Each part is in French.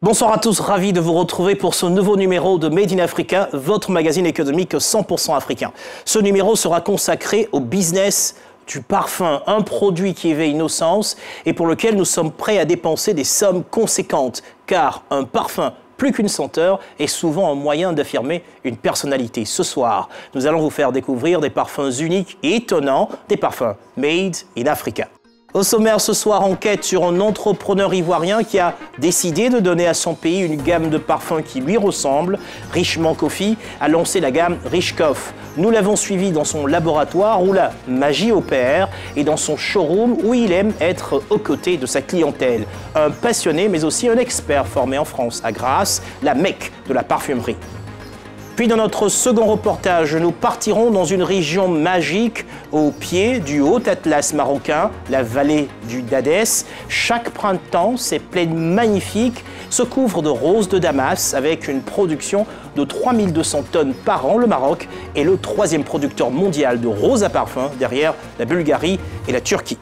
Bonsoir à tous, ravi de vous retrouver pour ce nouveau numéro de Made in Africa, votre magazine économique 100% africain. Ce numéro sera consacré au business du parfum, un produit qui éveille nos sens et pour lequel nous sommes prêts à dépenser des sommes conséquentes, car un parfum plus qu'une senteur est souvent un moyen d'affirmer une personnalité. Ce soir, nous allons vous faire découvrir des parfums uniques et étonnants, des parfums made in Africa. Au sommaire ce soir, enquête sur un entrepreneur ivoirien qui a décidé de donner à son pays une gamme de parfums qui lui ressemble. Richement Coffee a lancé la gamme Rich Coff. Nous l'avons suivi dans son laboratoire où la magie opère et dans son showroom où il aime être aux côtés de sa clientèle. Un passionné mais aussi un expert formé en France à Grasse, la Mecque de la parfumerie. Puis dans notre second reportage, nous partirons dans une région magique au pied du haut Atlas marocain, la vallée du Dadès. Chaque printemps, ces plaines magnifiques se couvrent de roses de Damas avec une production de 3200 tonnes par an. Le Maroc est le troisième producteur mondial de roses à parfum derrière la Bulgarie et la Turquie.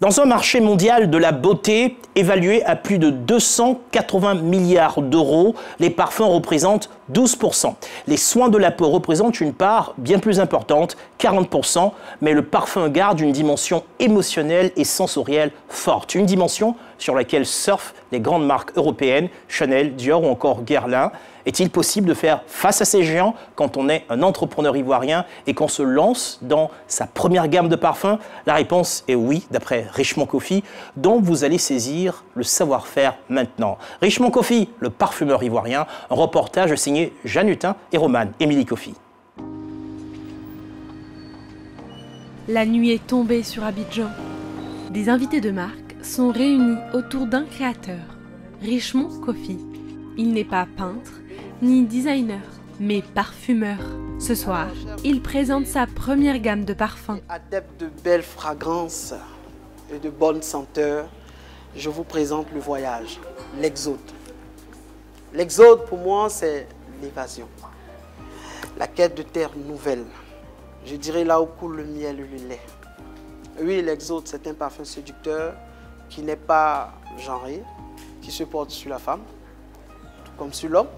Dans un marché mondial de la beauté évalué à plus de 280 milliards d'euros, les parfums représentent 12%. Les soins de la peau représentent une part bien plus importante, 40%, mais le parfum garde une dimension émotionnelle et sensorielle forte, une dimension sur laquelle surfent les grandes marques européennes, Chanel, Dior ou encore Guerlain. Est-il possible de faire face à ces géants quand on est un entrepreneur ivoirien et qu'on se lance dans sa première gamme de parfums? La réponse est oui, d'après Richemont Coffee, dont vous allez saisir le savoir-faire maintenant. Richemont Coffee, le parfumeur ivoirien, un reportage signé Jeanne Hutin et Romane Émilie Coffee. La nuit est tombée sur Abidjan. Des invités de marque sont réunis autour d'un créateur, Richemont Coffee. Il n'est pas peintre, ni designer, mais parfumeur. Ce soir, il présente sa première gamme de parfums. Adepte de belles fragrances et de bonnes senteurs, je vous présente le voyage, l'exode. L'exode, pour moi, c'est l'évasion, la quête de terre nouvelle. Je dirais là où coule le miel et le lait. Oui, l'exode, c'est un parfum séducteur qui n'est pas genré, qui se porte sur la femme, tout comme sur l'homme.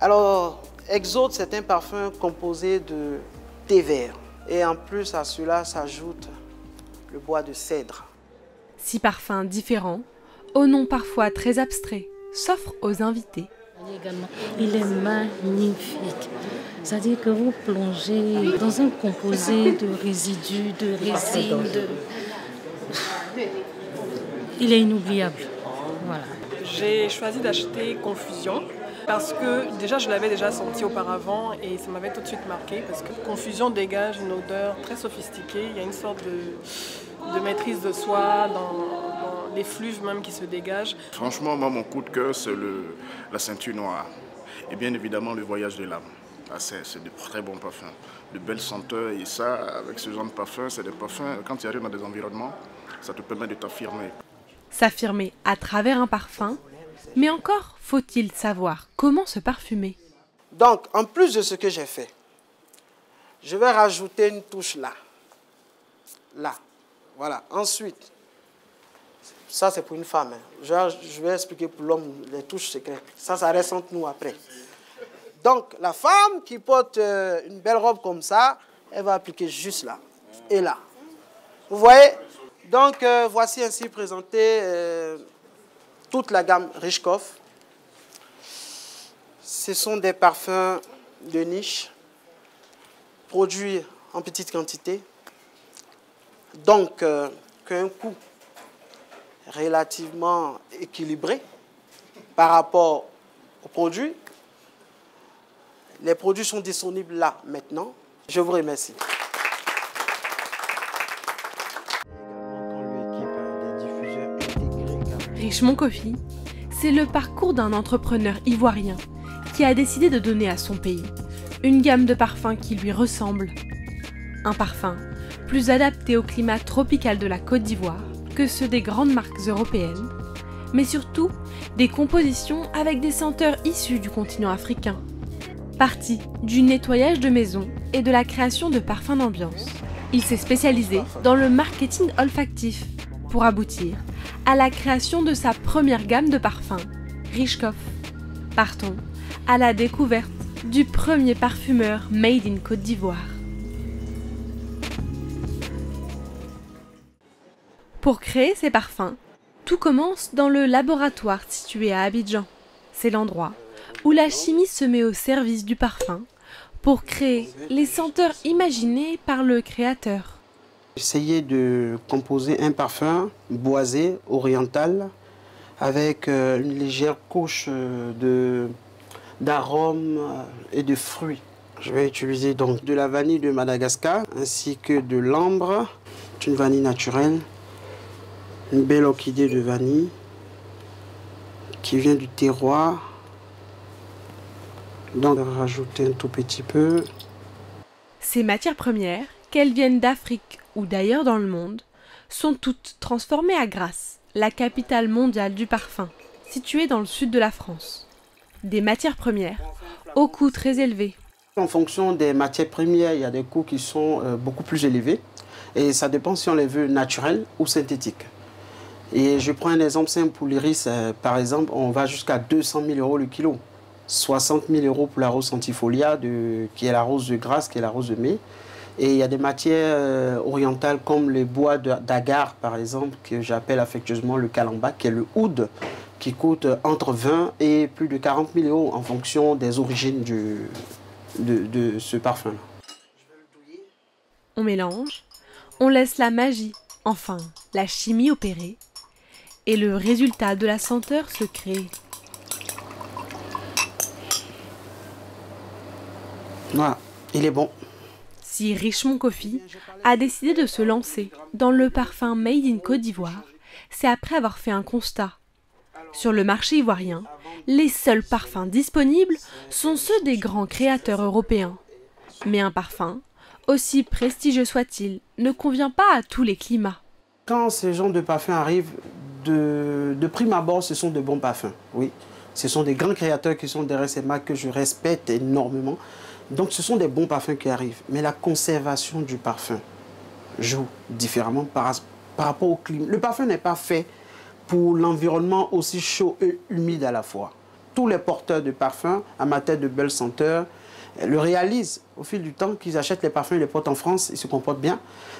Alors, Exode, c'est un parfum composé de thé vert. Et en plus à cela s'ajoute le bois de cèdre. Six parfums différents, au nom parfois très abstrait, s'offrent aux invités. Il est magnifique. C'est-à-dire que vous plongez dans un composé de résidus, de résine, de... Il est inoubliable. Voilà. J'ai choisi d'acheter Confusion parce que déjà je l'avais déjà senti auparavant et ça m'avait tout de suite marqué parce que Confusion dégage une odeur très sophistiquée, il y a une sorte de, maîtrise de soi dans, les flux même qui se dégagent. Franchement, moi mon coup de cœur c'est la ceinture noire et bien évidemment le voyage de l'âme. Ah, c'est de très bons parfums, de belles senteurs et ça avec ce genre de parfum, c'est des parfums quand tu arrives dans des environnements, ça te permet de t'affirmer. S'affirmer à travers un parfum, mais encore faut-il savoir comment se parfumer. Donc, en plus de ce que j'ai fait, je vais rajouter une touche là. Là. Voilà. Ensuite, ça c'est pour une femme. Hein. Je, vais expliquer pour l'homme les touches secrètes. Ça, ça reste entre nous après. Donc, la femme qui porte euh, une belle robe comme ça, elle va appliquer juste là et là. Vous voyez? Donc, euh, voici ainsi présenté euh, toute la gamme Richkoff. Ce sont des parfums de niche, produits en petite quantité, donc euh, qu'un coût relativement équilibré par rapport aux produits. Les produits sont disponibles là maintenant. Je vous remercie. Richemont Coffee, c'est le parcours d'un entrepreneur ivoirien qui a décidé de donner à son pays une gamme de parfums qui lui ressemble. Un parfum plus adapté au climat tropical de la Côte d'Ivoire que ceux des grandes marques européennes, mais surtout des compositions avec des senteurs issues du continent africain. Parti du nettoyage de maisons et de la création de parfums d'ambiance, il s'est spécialisé dans le marketing olfactif pour aboutir à la création de sa première gamme de parfums, Richkoff. Partons à la découverte du premier parfumeur made in Côte d'Ivoire. Pour créer ces parfums, tout commence dans le laboratoire situé à Abidjan. C'est l'endroit où la chimie se met au service du parfum pour créer les senteurs imaginées par le créateur. J'essayais de composer un parfum boisé, oriental, avec euh, une légère couche euh, d'arômes euh, et de fruits. Je vais utiliser donc de la vanille de Madagascar ainsi que de l'ambre, une vanille naturelle, une belle orchidée de vanille qui vient du terroir. Donc rajouter un tout petit peu. Ces matières premières, qu'elles viennent d'Afrique ou d'ailleurs dans le monde, sont toutes transformées à Grasse, la capitale mondiale du parfum, située dans le sud de la France des matières premières au coût très élevé. En fonction des matières premières, il y a des coûts qui sont euh, beaucoup plus élevés. Et ça dépend si on les veut naturels ou synthétiques. Et je prends un exemple simple pour l'iris. Euh, par exemple, on va jusqu'à 200 000 euros le kilo. 60 000 euros pour la rose antifolia, qui est la rose de Grasse, qui est la rose de mai. Et il y a des matières euh, orientales comme les bois d'agar, par exemple, que j'appelle affectueusement le calamba, qui est le oud, qui coûte entre 20 et plus de 40 000 euros en fonction des origines du, de, de ce parfum-là. On mélange, on laisse la magie, enfin la chimie opérer, et le résultat de la senteur se crée. Voilà, il est bon. Si Richemont Coffee a décidé de se lancer dans le parfum Made in Côte d'Ivoire, c'est après avoir fait un constat sur le marché ivoirien, les seuls parfums disponibles sont ceux des grands créateurs européens. Mais un parfum, aussi prestigieux soit-il, ne convient pas à tous les climats. Quand ces gens de parfums arrivent, de, prime abord, ce sont de bons parfums, oui. Ce sont des grands créateurs qui sont derrière ces que je respecte énormément. Donc ce sont des bons parfums qui arrivent. Mais la conservation du parfum joue différemment par, rapport au climat. Le parfum n'est pas fait pour l'environnement aussi chaud et humide à la fois. Tous les porteurs de parfums, amateurs de belles senteurs, le réalisent au fil du temps qu'ils achètent les parfums, ils les portent en France, ils se comportent bien.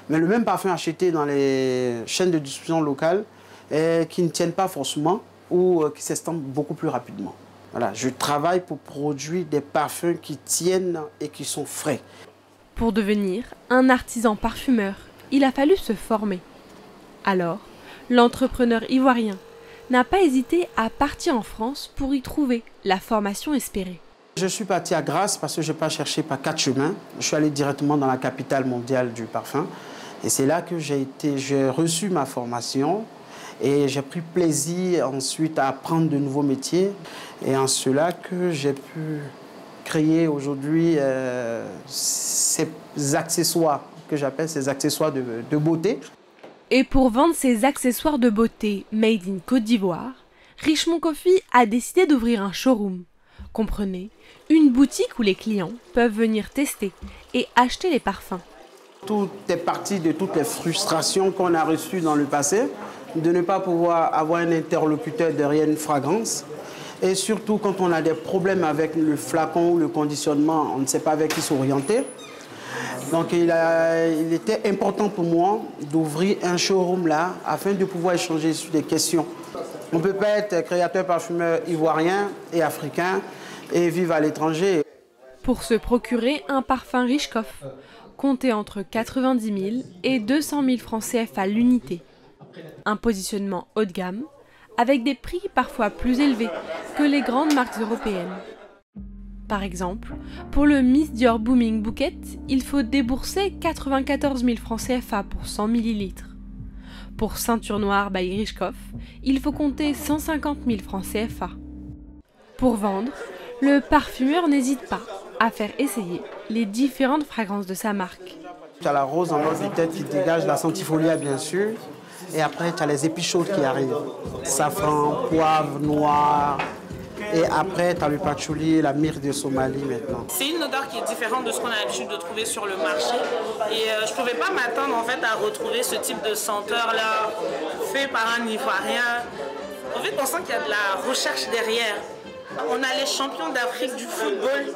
Mais le même parfum acheté dans les chaînes de distribution locales, et qui ne tiennent pas forcément ou euh, qui s'estampent beaucoup plus rapidement. Voilà, je travaille pour produire des parfums qui tiennent et qui sont frais. Pour devenir un artisan parfumeur, il a fallu se former. Alors, l'entrepreneur ivoirien n'a pas hésité à partir en France pour y trouver la formation espérée. Je suis parti à Grasse parce que je n'ai pas cherché par quatre chemins. Je suis allé directement dans la capitale mondiale du parfum. Et c'est là que j'ai j'ai reçu ma formation et j'ai pris plaisir ensuite à apprendre de nouveaux métiers. Et en cela que j'ai pu créer aujourd'hui euh, ces accessoires que j'appelle ces accessoires de, de beauté. Et pour vendre ses accessoires de beauté made in Côte d'Ivoire, Richemont Coffee a décidé d'ouvrir un showroom. Comprenez, une boutique où les clients peuvent venir tester et acheter les parfums. Tout est parti de toutes les frustrations qu'on a reçues dans le passé, de ne pas pouvoir avoir un interlocuteur derrière une fragrance. Et surtout quand on a des problèmes avec le flacon ou le conditionnement, on ne sait pas avec qui s'orienter. Donc il, était important pour moi d'ouvrir un showroom là afin de pouvoir échanger sur des questions. On ne peut pas être créateur parfumeur ivoirien et africain et vivre à l'étranger. Pour se procurer un parfum Richkoff, comptez entre 90 000 et 200 000 francs CFA l'unité. Un positionnement haut de gamme, avec des prix parfois plus élevés que les grandes marques européennes. Par exemple, pour le Miss Dior Booming Bouquet, il faut débourser 94 000 francs CFA pour 100 ml. Pour Ceinture Noire by Richkoff, il faut compter 150 000 francs CFA. Pour vendre, le parfumeur n'hésite pas à faire essayer les différentes fragrances de sa marque. Tu as la rose en qui dégage la centifolia bien sûr. Et après, tu as les épices chaudes qui arrivent. Safran, poivre, noir. Et après, tu as le patchouli, la myrrhe de Somalie maintenant. C'est une odeur qui est différente de ce qu'on a l'habitude de trouver sur le marché. Et euh, je ne pouvais pas m'attendre en fait à retrouver ce type de senteur-là fait par un Ivoirien. En fait, on sent qu'il y a de la recherche derrière. On a les champions d'Afrique du football.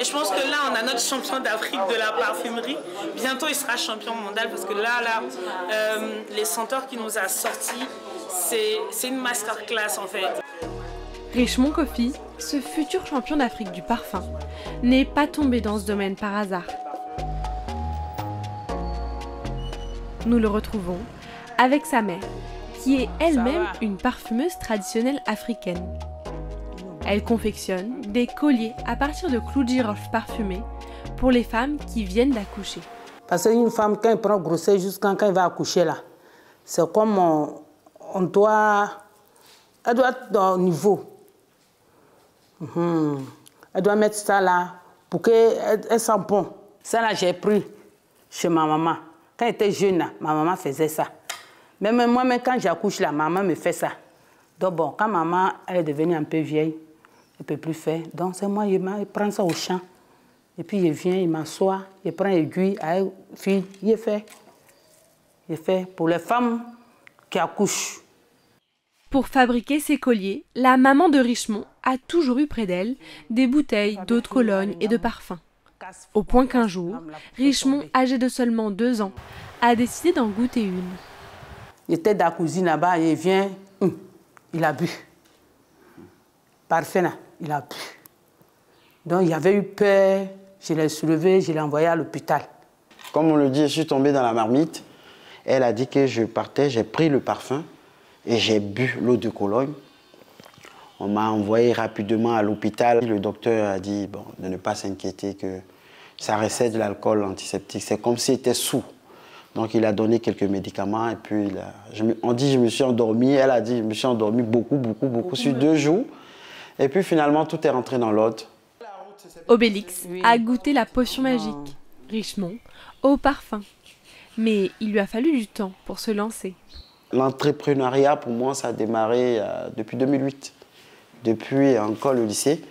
Et je pense que là, on a notre champion d'Afrique de la parfumerie. Bientôt, il sera champion mondial parce que là, là euh, les senteurs qu'il nous a sortis, c'est une masterclass en fait. Richemont Coffee, ce futur champion d'Afrique du parfum, n'est pas tombé dans ce domaine par hasard. Nous le retrouvons avec sa mère, qui est elle-même une parfumeuse traditionnelle africaine. Elle confectionne des colliers à partir de clous de girofle parfumés pour les femmes qui viennent d'accoucher. Parce qu'une femme, quand elle prend grossesse, jusqu'à quand elle va accoucher là, c'est comme on, doit. Elle doit être au niveau. Mhm. Elle doit mettre ça là pour qu'elle elle sent bon. Ça là, j'ai pris chez ma maman. Quand était jeune, ma maman faisait ça. Même moi, même quand j'accouche là, maman me fait ça. Donc bon, quand maman est devenue un peu vieille, ne peut plus faire. Donc c'est moi, il prend ça au champ. Et puis il vient, il m'assoit, il prend l'aiguille, fille, il fait. Il fait pour les femmes qui accouchent. Pour fabriquer ces colliers, la maman de Richemont a toujours eu près d'elle des bouteilles d'eau de Cologne et de parfum. Au point qu'un jour, Richemont, âgé de seulement deux ans, a décidé d'en goûter une. Il était dans la cuisine là-bas il vient, hum, il a bu. Parfait là il a pu. Donc il avait eu peur, je l'ai soulevé, je l'ai envoyé à l'hôpital. Comme on le dit, je suis tombé dans la marmite. Elle a dit que je partais, j'ai pris le parfum et j'ai bu l'eau de Cologne. On m'a envoyé rapidement à l'hôpital. Le docteur a dit bon, de ne pas s'inquiéter, que ça restait de l'alcool antiseptique. C'est comme s'il était sous. Donc il a donné quelques médicaments et puis on dit je me suis endormi. Elle a dit je me suis endormi beaucoup, beaucoup, beaucoup, sur deux jours. Et puis finalement, tout est rentré dans l'ordre. Obélix a goûté la potion magique, Richemont, au parfum. Mais il lui a fallu du temps pour se lancer. L'entrepreneuriat, pour moi, ça a démarré euh, depuis 2008, depuis encore le lycée.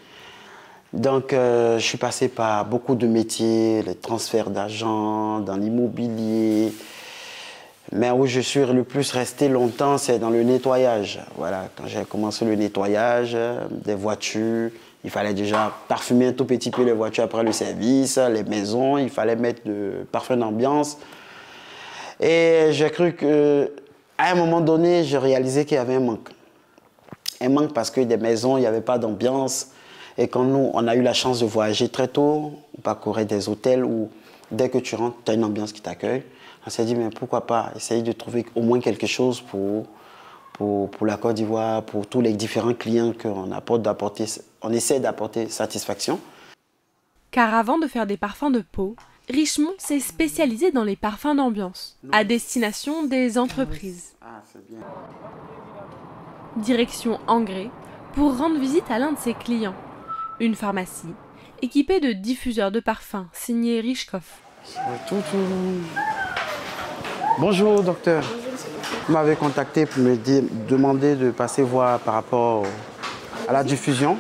Donc, euh, je suis passé par beaucoup de métiers, les transferts d'argent, dans l'immobilier, mais où je suis le plus resté longtemps, c'est dans le nettoyage. Voilà, quand j'ai commencé le nettoyage des voitures, il fallait déjà parfumer un tout petit peu les voitures après le service, les maisons, il fallait mettre de parfum d'ambiance. Et j'ai cru que, à un moment donné, j'ai réalisé qu'il y avait un manque. Un manque parce que des maisons, il n'y avait pas d'ambiance. Et quand nous, on a eu la chance de voyager très tôt, on parcourait des hôtels où, dès que tu rentres, tu as une ambiance qui t'accueille. On s'est dit, mais pourquoi pas essayer de trouver au moins quelque chose pour, pour, pour la Côte d'Ivoire, pour tous les différents clients qu'on apporte d'apporter, on essaie d'apporter satisfaction. Car avant de faire des parfums de peau, Richemont s'est spécialisé dans les parfums d'ambiance, à destination des entreprises. Ah, Direction Engrais, pour rendre visite à l'un de ses clients, une pharmacie équipée de diffuseurs de parfums signés Richkoff. Tout, Bonjour docteur. Vous m'avez contacté pour me demander de passer voir par rapport à la diffusion.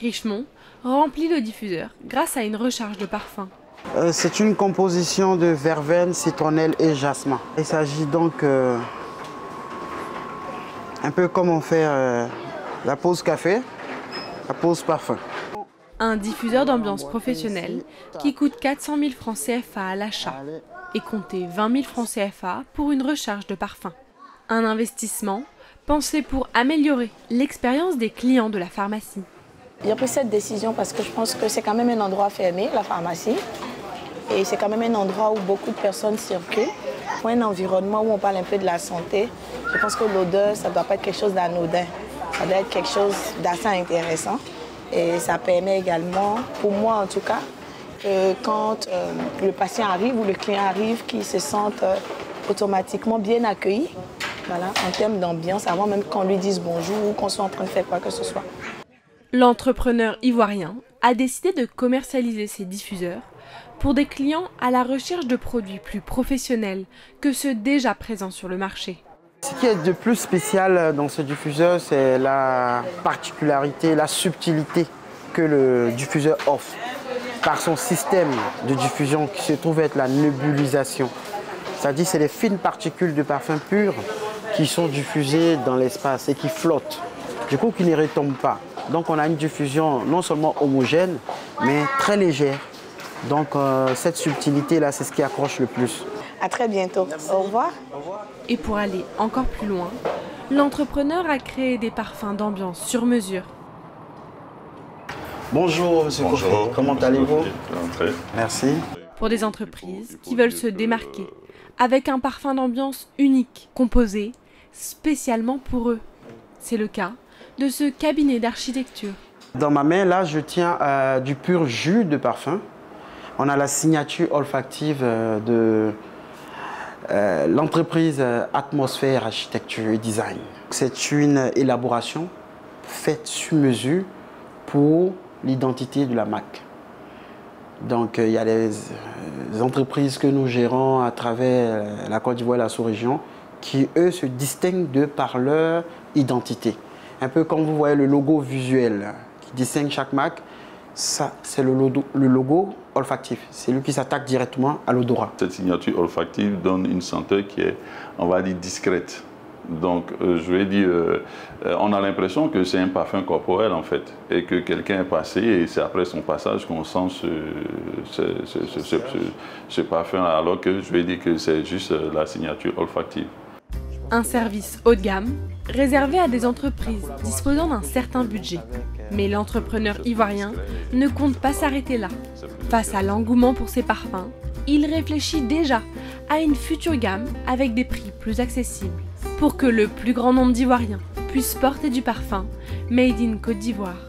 Richemont remplit le diffuseur grâce à une recharge de parfum. Euh, c'est une composition de verveine, citronnelle et jasmin. Il s'agit donc euh, un peu comme on fait euh, la pause café, la pause parfum un diffuseur d'ambiance professionnel qui coûte 400 000 francs CFA à l'achat et compter 20 000 francs CFA pour une recharge de parfum. Un investissement pensé pour améliorer l'expérience des clients de la pharmacie. J'ai pris cette décision parce que je pense que c'est quand même un endroit fermé, la pharmacie. Et c'est quand même un endroit où beaucoup de personnes circulent. Pour un environnement où on parle un peu de la santé, je pense que l'odeur, ça ne doit pas être quelque chose d'anodin. Ça doit être quelque chose d'assez intéressant. Et ça permet également, pour moi en tout cas, quand euh, le patient arrive ou le client arrive, qu'il se sente euh, automatiquement bien accueilli voilà, en termes d'ambiance, avant même qu'on lui dise bonjour ou qu'on soit en train de faire quoi que ce soit. L'entrepreneur ivoirien a décidé de commercialiser ses diffuseurs pour des clients à la recherche de produits plus professionnels que ceux déjà présents sur le marché. Ce qui est de plus spécial dans ce diffuseur, c'est la particularité, la subtilité que le diffuseur offre par son système de diffusion qui se trouve être la nébulisation. C'est-à-dire c'est les fines particules de parfum pur qui sont diffusées dans l'espace et qui flottent, du coup qui ne retombent pas. Donc on a une diffusion non seulement homogène, mais très légère. Donc euh, cette subtilité-là, c'est ce qui accroche le plus. À très bientôt. Au revoir. Et pour aller encore plus loin, l'entrepreneur a créé des parfums d'ambiance sur mesure. Bonjour, monsieur Bonjour. Comment allez-vous Merci. Pour des entreprises qui veulent se démarquer avec un parfum d'ambiance unique, composé spécialement pour eux. C'est le cas de ce cabinet d'architecture. Dans ma main, là, je tiens euh, du pur jus de parfum. On a la signature olfactive euh, de euh, l'entreprise Atmosphère Architecture et Design. C'est une élaboration faite sur mesure pour l'identité de la marque. Donc il y a des entreprises que nous gérons à travers la Côte d'Ivoire et la sous-région qui, eux, se distinguent de par leur identité. Un peu comme vous voyez le logo visuel qui distingue chaque marque, ça, c'est le logo, le logo olfactif. C'est lui qui s'attaque directement à l'odorat. Cette signature olfactive donne une senteur qui est, on va dire, discrète. Donc, euh, je vais dire, euh, euh, on a l'impression que c'est un parfum corporel en fait, et que quelqu'un est passé, et c'est après son passage qu'on sent ce, ce, ce parfum, alors que je vais dire que c'est juste la signature olfactive. Un service haut de gamme, réservé à des entreprises disposant d'un certain budget. Mais l'entrepreneur ivoirien ne compte pas s'arrêter là. Face à l'engouement pour ses parfums, il réfléchit déjà à une future gamme avec des prix plus accessibles pour que le plus grand nombre d'Ivoiriens puissent porter du parfum made in Côte d'Ivoire.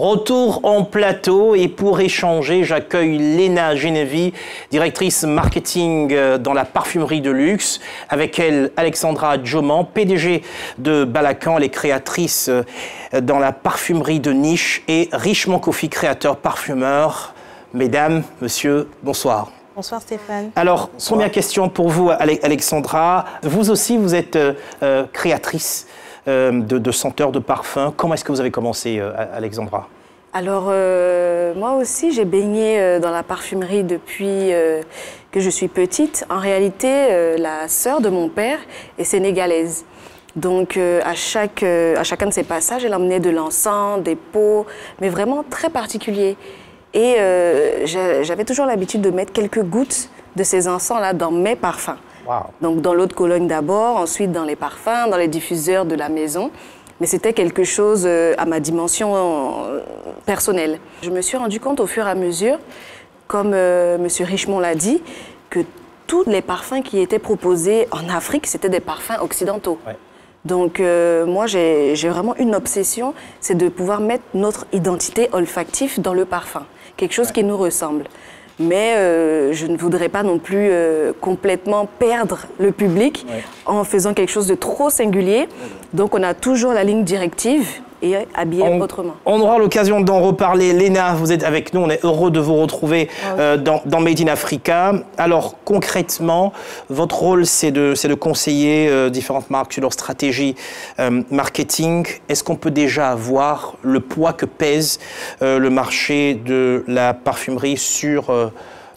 Retour en plateau et pour échanger, j'accueille Léna Genevi, directrice marketing euh, dans la parfumerie de luxe. Avec elle, Alexandra Djoman, PDG de Balacan, les créatrices euh, dans la parfumerie de niche et Richemont Coffee, créateur parfumeur. Mesdames, messieurs, bonsoir. Bonsoir Stéphane. Alors, première question pour vous, Alexandra. Vous aussi, vous êtes euh, créatrice euh, de, senteurs, de parfums. Comment est-ce que vous avez commencé, euh, Alexandra? Alors, euh, moi aussi, j'ai baigné dans la parfumerie depuis que je suis petite. En réalité, la sœur de mon père est sénégalaise. Donc, à, chaque, à chacun de ses passages, elle emmenait de l'encens, des pots, mais vraiment très particuliers. Et j'avais toujours l'habitude de mettre quelques gouttes de ces encens-là dans mes parfums. Donc dans l'autre colonne d'abord, ensuite dans les parfums, dans les diffuseurs de la maison. Mais c'était quelque chose euh, à ma dimension euh, personnelle. Je me suis rendu compte au fur et à mesure, comme euh, M. Richemont l'a dit, que tous les parfums qui étaient proposés en Afrique, c'était des parfums occidentaux. Donc moi, j'ai vraiment une obsession, c'est de pouvoir mettre notre identité olfactive dans le parfum, quelque chose qui nous ressemble mais euh, je ne voudrais pas non plus euh, complètement perdre le public en faisant quelque chose de trop singulier. Donc on a toujours la ligne directive et habillé autrement. On aura l'occasion d'en reparler. Léna, vous êtes avec nous, on est heureux de vous retrouver ah euh, dans, Made in Africa. Alors concrètement, votre rôle, c'est de, de, conseiller euh, différentes marques sur leur stratégie euh, marketing. Est-ce qu'on peut déjà voir le poids que pèse le marché de la parfumerie sur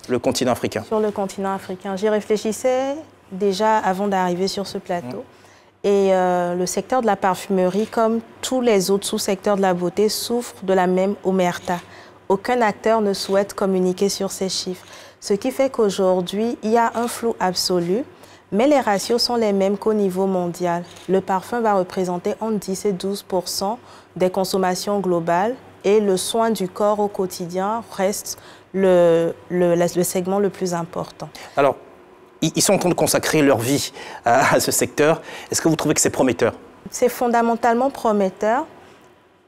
le continent africain? Sur le continent africain. J'y réfléchissais déjà avant d'arriver sur ce plateau. Et euh, le secteur de la parfumerie, comme tous les autres sous-secteurs de la beauté, souffre de la même omerta. Aucun acteur ne souhaite communiquer sur ces chiffres. Ce qui fait qu'aujourd'hui, il y a un flou absolu, mais les ratios sont les mêmes qu'au niveau mondial. Le parfum va représenter entre 10 et 12 des consommations globales et le soin du corps au quotidien reste le, le, le segment le plus important. Alors, ils sont en train de consacrer leur vie à, ce secteur. Est-ce que vous trouvez que c'est prometteur? C'est fondamentalement prometteur,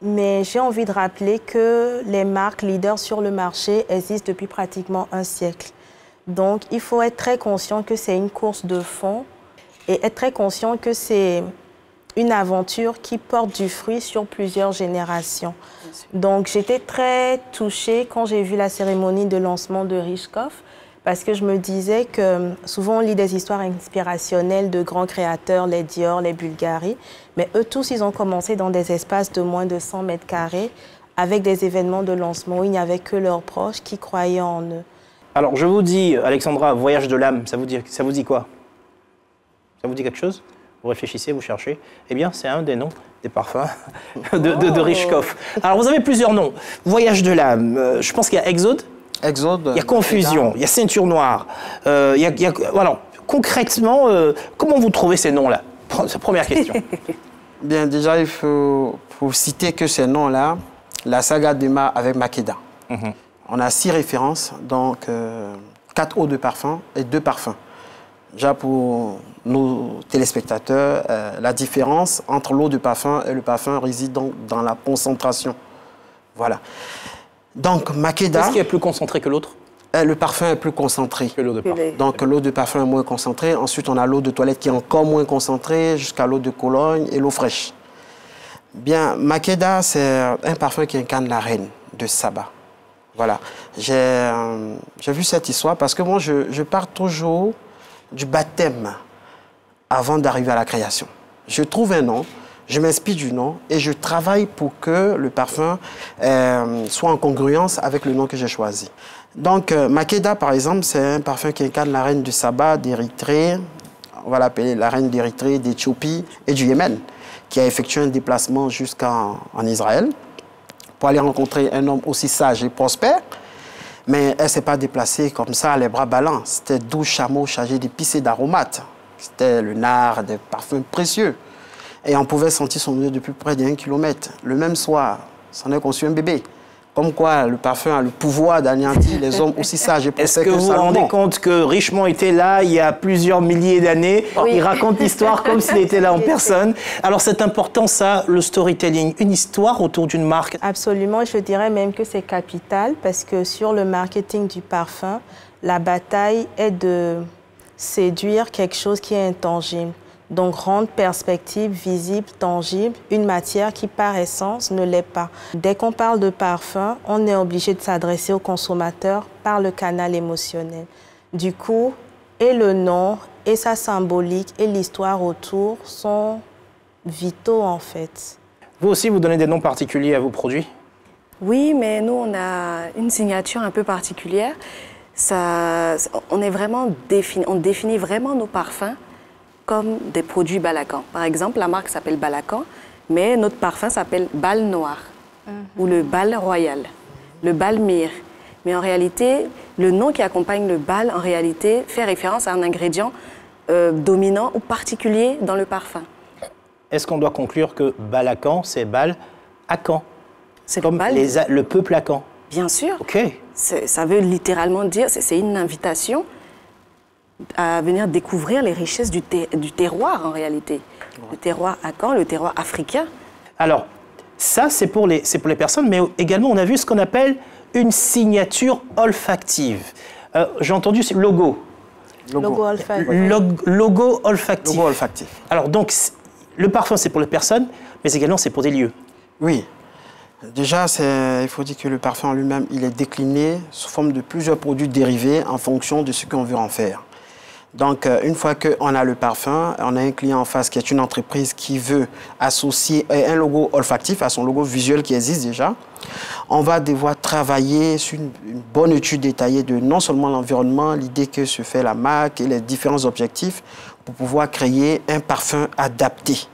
mais j'ai envie de rappeler que les marques leaders sur le marché existent depuis pratiquement un siècle. Donc il faut être très conscient que c'est une course de fond et être très conscient que c'est une aventure qui porte du fruit sur plusieurs générations. Donc j'étais très touchée quand j'ai vu la cérémonie de lancement de Richkoff parce que je me disais que souvent on lit des histoires inspirationnelles de grands créateurs, les Dior, les Bulgarie, mais eux tous, ils ont commencé dans des espaces de moins de 100 mètres carrés avec des événements de lancement où il n'y avait que leurs proches qui croyaient en eux. Alors, je vous dis, Alexandra, voyage de l'âme, ça vous dit, ça vous dit quoi? Ça vous dit quelque chose? Vous réfléchissez, vous cherchez. Eh bien, c'est un des noms des parfums de, de, de Richkoff. Alors, vous avez plusieurs noms. Voyage de l'âme, euh, je pense qu'il y a Exode. Exode. Il y a Confusion, il y a Ceinture Noire. euh, il y a, il y a- voilà. Concrètement, euh, comment vous trouvez ces noms-là? Pre- Première question. Bien, déjà, il faut, faut citer que ces noms-là, la saga démarre avec Makeda. On a six références, donc euh, quatre eaux de parfum et deux parfums. Déjà pour nos téléspectateurs, euh, la différence entre l'eau de parfum et le parfum réside donc dans la concentration. Voilà. Donc Makeda. Est-ce qui est plus concentré que l'autre? Euh, Le parfum est plus concentré. Que l'eau de parfum. Donc l'eau de parfum est moins concentrée. Ensuite, on a l'eau de toilette qui est encore moins concentrée, jusqu'à l'eau de Cologne et l'eau fraîche. Bien, Makeda, c'est un parfum qui incarne la reine de Saba. Voilà. J'ai euh, vu cette histoire parce que moi, je, je pars toujours du baptême avant d'arriver à la création. Je trouve un nom, je m'inspire du nom et je travaille pour que le parfum euh, soit en congruence avec le nom que j'ai choisi. Donc, euh, Makeda, par exemple, c'est un parfum qui incarne la reine du Saba, d'Érythrée, on va l'appeler la reine d'Érythrée, d'Éthiopie et du Yémen, qui a effectué un déplacement jusqu'en en Israël pour aller rencontrer un homme aussi sage et prospère. Mais elle ne s'est pas déplacée comme ça, les bras ballants. C'était 12 chameaux chargés d'épices et d'aromates. C'était le nard, des parfums précieux. Et on pouvait sentir son odeur depuis près d'un kilomètre. Le même soir, s'en est conçu un bébé. Comme quoi, le parfum a le pouvoir d'anéantir les hommes aussi sages et Est-ce que que, vous vous rendez compte que Richemont était là il y a plusieurs milliers d'années? Il raconte l'histoire comme s'il était là en personne. Alors c'est important ça, le storytelling, une histoire autour d'une marque. Absolument, je dirais même que c'est capital parce que sur le marketing du parfum, la bataille est de séduire quelque chose qui est intangible. Donc rendre perspective, visible, tangible, une matière qui par essence ne l'est pas. Dès qu'on parle de parfum, on est obligé de s'adresser au consommateur par le canal émotionnel. Du coup, et le nom, et sa symbolique, et l'histoire autour sont vitaux en fait. Vous aussi, vous donnez des noms particuliers à vos produits? Oui, mais nous, on a une signature un peu particulière. Ça, on, est vraiment défini, on définit vraiment nos parfums comme des produits Balacan. Par exemple, la marque s'appelle Balacan, mais notre parfum s'appelle Bal Noir ou le Bal Royal, le Bal Mire. Mais en réalité, le nom qui accompagne le bal, en réalité, fait référence à un ingrédient euh, dominant ou particulier dans le parfum. Est-ce qu'on doit conclure que Balacan, c'est Bal à Caen? C'est Comme bal. les le peuple à Caen. Bien sûr. Ok. Ça veut littéralement dire, c'est une invitation à venir découvrir les richesses du, ter- du terroir en réalité. Le terroir à Caen, le terroir africain. Alors, ça, c'est pour, les- c'est pour les personnes, mais également, on a vu ce qu'on appelle une signature olfactive. Euh, J'ai entendu ce logo. Logo olfactif. Log- logo olfactif. Logo olfactif. Alors, donc, le parfum, c'est pour les personnes, mais également, c'est pour des lieux. Oui. Déjà, c'est- il faut dire que le parfum en lui-même, il est décliné sous forme de plusieurs produits dérivés en fonction de ce qu'on veut en faire. Donc, euh, une fois qu'on a le parfum, on a un client en face qui est une entreprise qui veut associer euh, un logo olfactif à son logo visuel qui existe déjà. On va devoir travailler sur une, bonne étude détaillée de non seulement l'environnement, l'idée que se fait la marque et les différents objectifs pour pouvoir créer un parfum adapté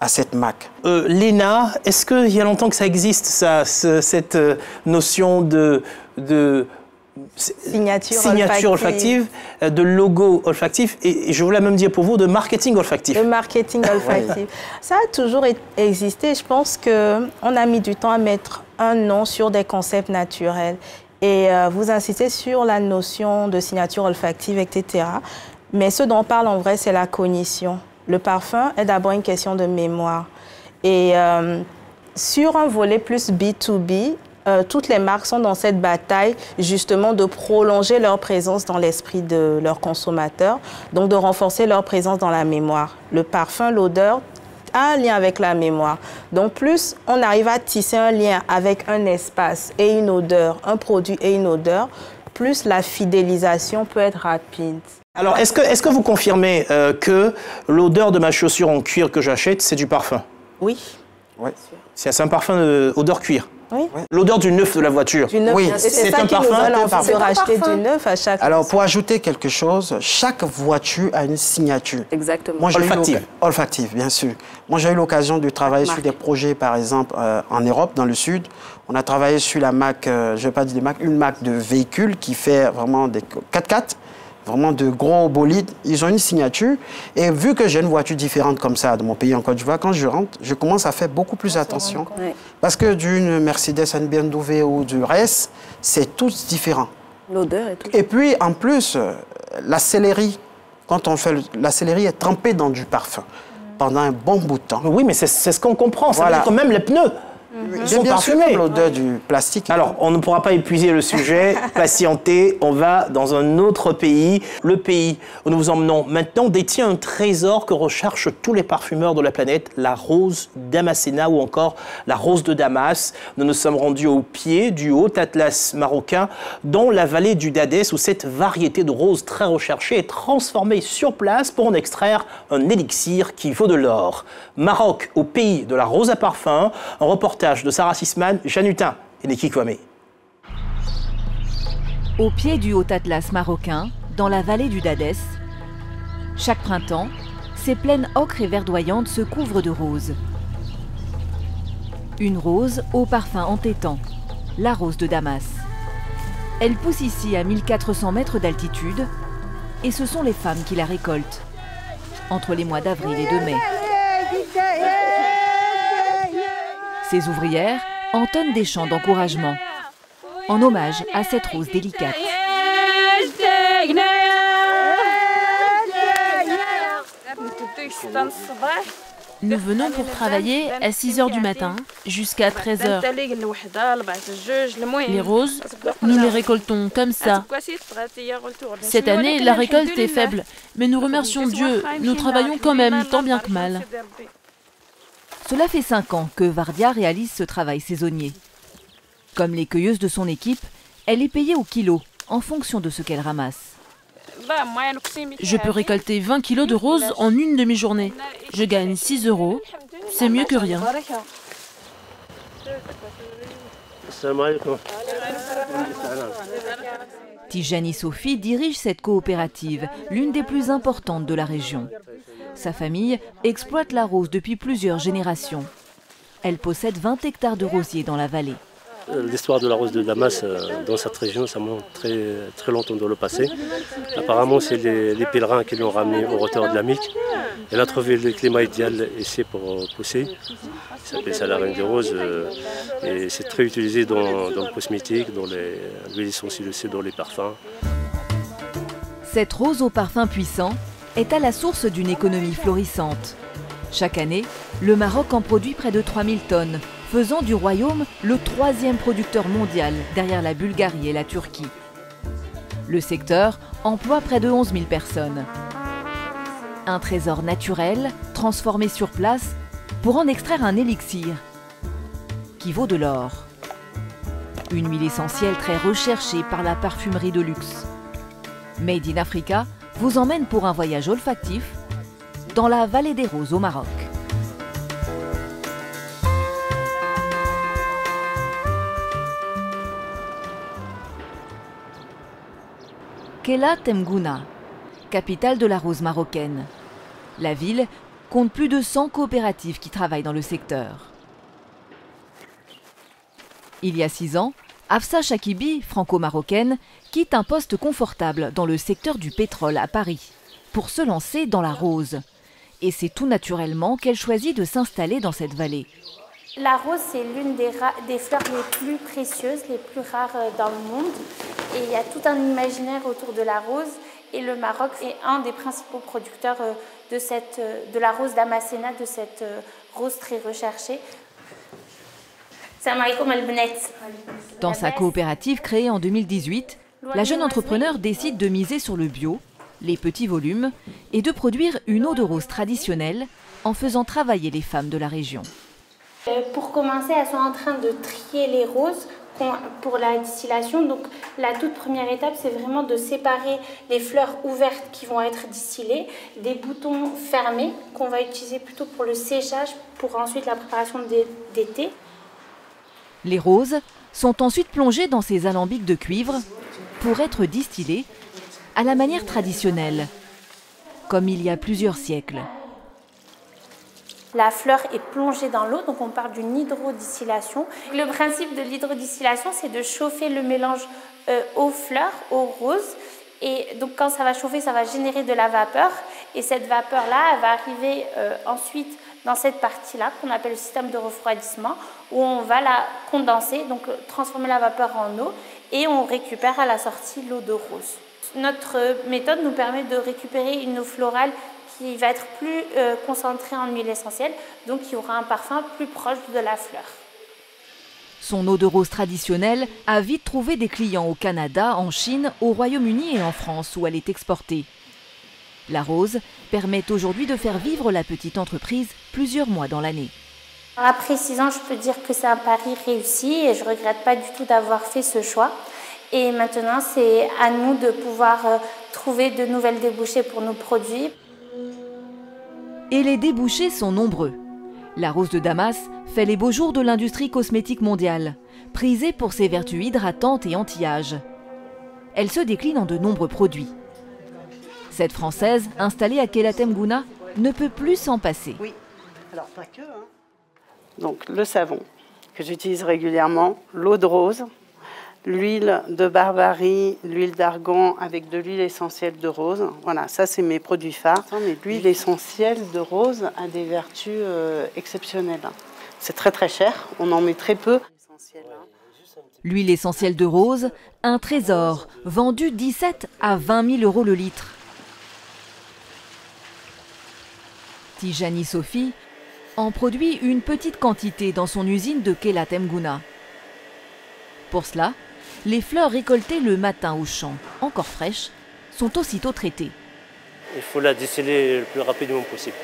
à cette marque. Euh, Léna, est-ce qu'il y a longtemps que ça existe, cette notion de Signature, signature olfactive, euh, de logo olfactif, et, je voulais même dire pour vous de marketing olfactif Le marketing olfactif. Ça a toujours e- existé. Je pense qu'on a mis du temps à mettre un nom sur des concepts naturels. Et euh, vous insistez sur la notion de signature olfactive, etc. Mais ce dont on parle en vrai, c'est la cognition. Le parfum est d'abord une question de mémoire. Et euh, sur un volet plus B2B, euh, toutes les marques sont dans cette bataille justement de prolonger leur présence dans l'esprit de leurs consommateurs, donc de renforcer leur présence dans la mémoire. Le parfum, l'odeur a un lien avec la mémoire. Donc plus on arrive à tisser un lien avec un espace et une odeur, un produit et une odeur, plus la fidélisation peut être rapide. Alors, est-ce que, est que vous confirmez euh, que l'odeur de ma chaussure en cuir que j'achète, c'est du parfum? Oui. Ouais. C'est un parfum de, odeur cuir Oui. L'odeur du neuf de la voiture. Du neuf. Oui, c'est un nous parfum, parfum. racheter du neuf à chaque Alors, pour ajouter quelque chose, chaque voiture a une signature. Exactement. Moi, j'ai eu Olfactive. Olfactive, bien sûr. Moi, j'ai eu l'occasion de travailler sur des projets, par exemple, euh, en Europe, dans le Sud. On a travaillé sur la marque, euh, je ne vais pas dire des marques, une marque de véhicules qui fait vraiment des 4x4, vraiment de gros bolides. Ils ont une signature. Et vu que j'ai une voiture différente comme ça de mon pays en Côte d'Ivoire, quand je rentre, je commence à faire beaucoup plus attention. Parce que d'une Mercedes, une BMW ou du RS, c'est tout différent. L'odeur et tout. Et puis, en plus, euh, la céleri, quand on fait le- la céleri est trempée dans du parfum pendant un bon bout de temps. Oui, mais c'est c'est ce qu'on comprend. Ça Voilà. veut dire que même les pneus J'ai sont bien sûr parfumés. l'odeur du plastique. Alors, on ne pourra pas épuiser le sujet. Patientez, on va dans un autre pays. Le pays où nous vous emmenons maintenant détient un trésor que recherchent tous les parfumeurs de la planète, la rose d'Amasena ou encore la rose de Damas. Nous nous sommes rendus au pied du haut Atlas marocain, dans la vallée du Dadès, où cette variété de rose très recherchée est transformée sur place pour en extraire un élixir qui vaut de l'or. Maroc, au pays de la rose à parfum, un de Sarah Sisman, et Niki Kwame. Au pied du haut Atlas marocain, dans la vallée du Dadès, chaque printemps, ces plaines ocre et verdoyantes se couvrent de roses. Une rose au parfum entêtant, la rose de Damas. Elle pousse ici à 1400 mètres d'altitude et ce sont les femmes qui la récoltent, entre les mois d'avril et de mai. Ces ouvrières entonnent des chants d'encouragement, en hommage à cette rose délicate. Nous venons pour travailler à 6 heures du matin jusqu'à 13 heures. Les roses, nous les récoltons comme ça. Cette année, la récolte est faible, mais nous remercions Dieu. Nous travaillons quand même, tant bien que mal. Cela fait cinq ans que Vardia réalise ce travail saisonnier. Comme les cueilleuses de son équipe, elle est payée au kilo, en fonction de ce qu'elle ramasse. Je peux récolter 20 kilos de roses en une demi-journée. Je gagne 6 euros. C'est mieux que rien. Tijani Sophie dirige cette coopérative, l'une des plus importantes de la région. Sa famille exploite la rose depuis plusieurs générations. Elle possède 20 hectares de rosiers dans la vallée. L'histoire de la rose de Damas euh, dans cette région, ça monte très, très longtemps dans le passé. Apparemment, c'est les, pèlerins qui l'ont ramené au hauteur de la Mique. Elle a trouvé le climat idéal ici pour pousser. Ça s'appelle ça la reine des roses. euh, et c'est très utilisé dans, dans le cosmétique, dans les huiles essentielles aussi, dans les parfums. Cette rose au parfum puissant est à la source d'une économie florissante. Chaque année, le Maroc en produit près de 3000 tonnes, faisant du royaume le troisième producteur mondial derrière la Bulgarie et la Turquie. Le secteur emploie près de 11 000 personnes. Un trésor naturel, transformé sur place, pour en extraire un élixir qui vaut de l'or. Une huile essentielle très recherchée par la parfumerie de luxe. Made in Africa vous emmène pour un voyage olfactif dans la vallée des roses au Maroc. Kela Temgouna, capitale de la rose marocaine. La ville compte plus de 100 coopératives qui travaillent dans le secteur. Il y a six ans, Afsa Chakibi, franco-marocaine, quitte un poste confortable dans le secteur du pétrole à Paris pour se lancer dans la rose. Et c'est tout naturellement qu'elle choisit de s'installer dans cette vallée. La rose, c'est l'une des, fleurs les plus précieuses, les plus rares euh, dans le monde. Et il y a tout un imaginaire autour de la rose. Et le Maroc est un des principaux producteurs euh, de, euh, de la rose d'Amasena, de cette rose très recherchée. Dans sa coopérative créée en 2018, la jeune entrepreneur décide de miser sur le bio, les petits volumes, et de produire une eau de rose traditionnelle en faisant travailler les femmes de la région. Euh, pour commencer, elles sont en train de trier les roses pour la distillation. Donc la toute première étape, c'est vraiment de séparer les fleurs ouvertes qui vont être distillées des boutons fermés qu'on va utiliser plutôt pour le séchage, pour ensuite la préparation des, thés. Les roses sont ensuite plongées dans ces alambics de cuivre pour être distillées à la manière traditionnelle, comme il y a plusieurs siècles. La fleur est plongée dans l'eau, donc on parle d'une hydrodistillation. Le principe de l'hydrodistillation, c'est de chauffer le mélange euh, aux fleurs, aux roses. Et donc quand ça va chauffer, ça va générer de la vapeur. Et cette vapeur-là, elle va arriver euh, ensuite dans cette partie-là qu'on appelle le système de refroidissement, où on va la condenser, donc euh, transformer la vapeur en eau, et on récupère à la sortie l'eau de rose. Notre méthode nous permet de récupérer une eau florale qui va être plus euh, concentré en huile essentielle, donc il aura un parfum plus proche de la fleur. Son eau de rose traditionnelle a vite trouvé des clients au Canada, en Chine, au Royaume-Uni et en France où elle est exportée. La rose permet aujourd'hui de faire vivre la petite entreprise plusieurs mois dans l'année. Après six ans, je peux dire que c'est un pari réussi et je ne regrette pas du tout d'avoir fait ce choix. Et maintenant, c'est à nous de pouvoir euh, trouver de nouvelles débouchés pour nos produits. Et les débouchés sont nombreux. La rose de Damas fait les beaux jours de l'industrie cosmétique mondiale, prisée pour ses vertus hydratantes et anti-âge. Elle se décline en de nombreux produits. Cette Française, installée à Kelatem ne peut plus s'en passer. Oui, alors pas que. Hein. Donc le savon que j'utilise régulièrement, l'eau de rose, l'huile de barbarie, l'huile d'argan avec de l'huile essentielle de rose. Voilà, ça c'est mes produits phares. Mais l'huile essentielle de rose a des vertus euh, exceptionnelles. C'est très très cher, on en met très peu. L'huile essentielle de rose, un trésor, vendu 17 à 20 000 euros le litre. Tijani Sophie en produit une petite quantité dans son usine de Kelatemguna. Pour cela, les fleurs récoltées le matin au champ, encore fraîches, sont aussitôt traitées. Il faut la distiller le plus rapidement possible.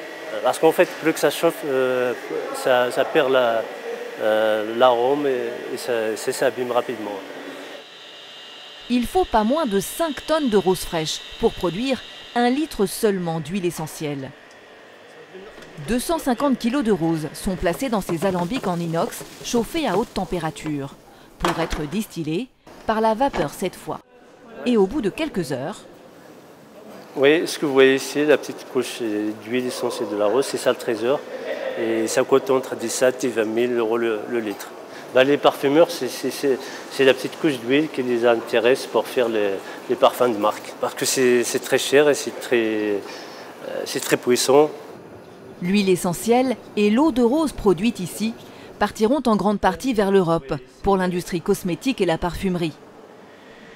Parce qu'en fait, plus que ça chauffe, euh, ça, perd euh, l'arôme et, ça, s'abîme rapidement. Il faut pas moins de 5 tonnes de roses fraîches pour produire un litre seulement d'huile essentielle. 250 kg de roses sont placés dans ces alambics en inox chauffés à haute température pour être distillés par la vapeur cette fois. Et au bout de quelques heures... Oui, ce que vous voyez ici, la petite couche d'huile essentielle de la rose, c'est ça le trésor. Et ça coûte entre 17 et 20 000 euros le, litre. Dans les parfumeurs, c'est la petite couche d'huile qui les intéresse pour faire les, parfums de marque. Parce que c'est très cher et c'est très, euh, très puissant. L'huile essentielle et l'eau de rose produite ici partiront en grande partie vers l'Europe pour l'industrie cosmétique et la parfumerie.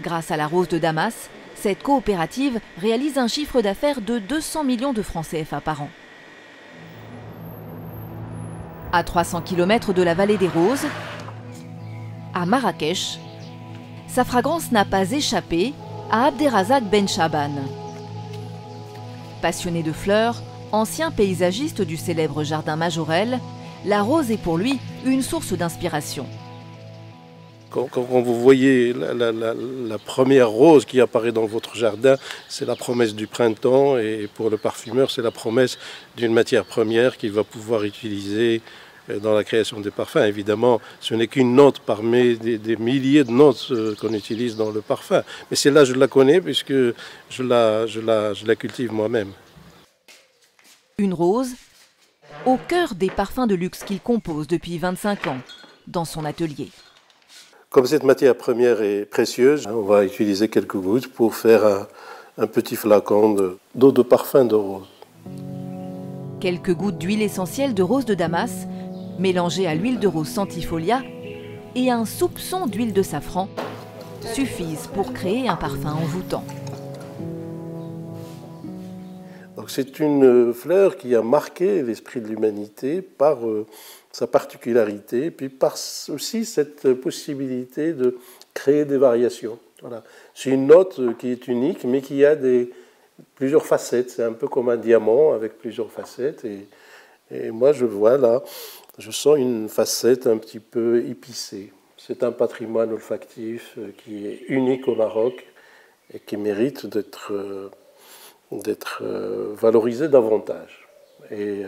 Grâce à la Rose de Damas, cette coopérative réalise un chiffre d'affaires de 200 millions de francs CFA par an. À 300 km de la vallée des Roses, à Marrakech, sa fragrance n'a pas échappé à Abderrazak Ben Chaban. Passionné de fleurs, ancien paysagiste du célèbre jardin Majorel, la rose est pour lui une source d'inspiration. Quand, vous voyez la, première rose qui apparaît dans votre jardin, c'est la promesse du printemps et pour le parfumeur, c'est la promesse d'une matière première qu'il va pouvoir utiliser euh, dans la création des parfums. Évidemment, ce n'est qu'une note parmi des, milliers de notes euh, qu'on utilise dans le parfum. Mais celle-là, je la connais puisque je la, je la cultive moi-même. Une rose au cœur des parfums de luxe qu'il compose depuis 25 ans dans son atelier. Comme cette matière première est précieuse, on va utiliser quelques gouttes pour faire un, petit flacon d'eau de, parfum de rose. Quelques gouttes d'huile essentielle de rose de Damas, mélangées à l'huile de rose centifolia et un soupçon d'huile de safran suffisent pour créer un parfum envoûtant. C'est une fleur qui a marqué l'esprit de l'humanité par euh, sa particularité, puis par aussi cette possibilité de créer des variations. Voilà. C'est une note qui est unique, mais qui a des, plusieurs facettes. C'est un peu comme un diamant avec plusieurs facettes. Et, Et moi, je vois là, je sens une facette un petit peu épicée. C'est un patrimoine olfactif euh, qui est unique au Maroc et qui mérite d'être euh, d'être euh, valorisé davantage et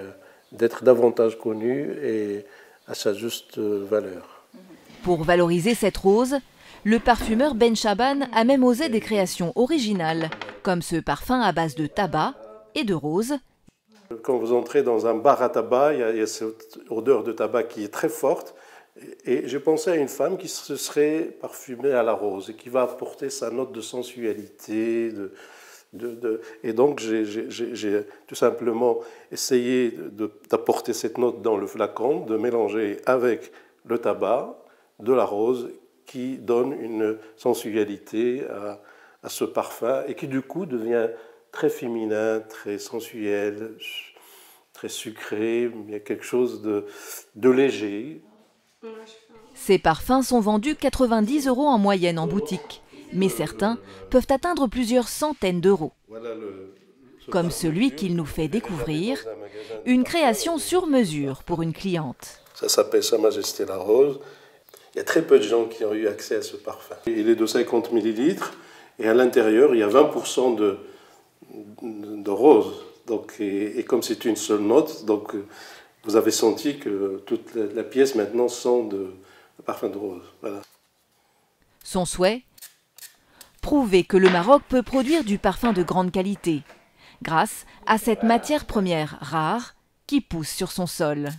d'être davantage connu et à sa juste valeur. Pour valoriser cette rose, le parfumeur Ben Chaban a même osé des créations originales, comme ce parfum à base de tabac et de rose. Quand vous entrez dans un bar à tabac, il y a, cette odeur de tabac qui est très forte. Et j'ai pensé à une femme qui se serait parfumée à la rose et qui va apporter sa note de sensualité. De, et donc j'ai tout simplement essayé d'apporter cette note dans le flacon, de mélanger avec le tabac de la rose qui donne une sensualité à, ce parfum et qui du coup devient très féminin, très sensuel, très sucré, il y a quelque chose de, léger. Ces parfums sont vendus 90 euros en moyenne en boutique, mais certains peuvent atteindre plusieurs centaines d'euros. Comme celui qu'il nous fait découvrir, une création sur mesure pour une cliente. Ça s'appelle Sa Majesté la Rose. Il y a très peu de gens qui ont eu accès à ce parfum. Il est de 50 millilitres et à l'intérieur, il y a 20% de, de rose. Donc, et, comme c'est une seule note, donc vous avez senti que toute la, pièce maintenant sent de, parfum de rose. Voilà. Son souhait Prouver que le Maroc peut produire du parfum de grande qualité, grâce à cette matière première rare qui pousse sur son sol.